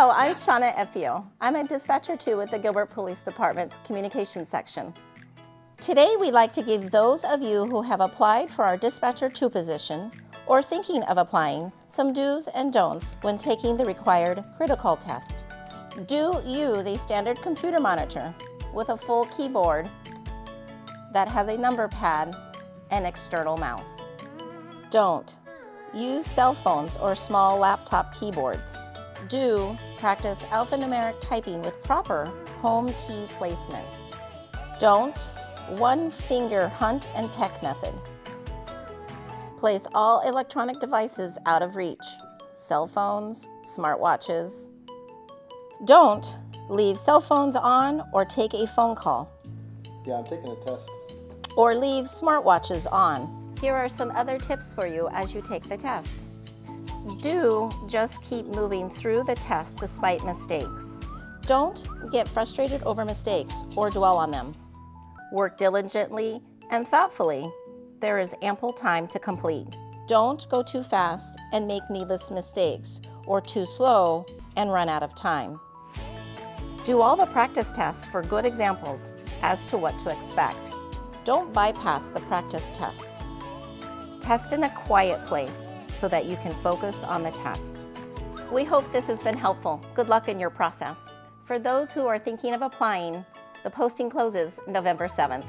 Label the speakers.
Speaker 1: Hello, I'm Shauna Effio. I'm a dispatcher 2 with the Gilbert Police Department's Communications section. Today we'd like to give those of you who have applied for our dispatcher 2 position or thinking of applying some do's and don'ts when taking the required CritiCall test. Do use a standard computer monitor with a full keyboard that has a number pad and external mouse. Don't use cell phones or small laptop keyboards. Do practice alphanumeric typing with proper home key placement. Don't one finger hunt and peck method. Place all electronic devices out of reach, cell phones, smartwatches. Don't leave cell phones on or take a phone call.
Speaker 2: Yeah, I'm taking a test.
Speaker 1: Or leave smartwatches on. Here are some other tips for you as you take the test. Do just keep moving through the test despite mistakes. Don't get frustrated over mistakes or dwell on them. Work diligently and thoughtfully. There is ample time to complete. Don't go too fast and make needless mistakes, or too slow and run out of time. Do all the practice tests for good examples as to what to expect. Don't bypass the practice tests. Test in a quiet place so that you can focus on the test. We hope this has been helpful. Good luck in your process. For those who are thinking of applying, the posting closes November 7th.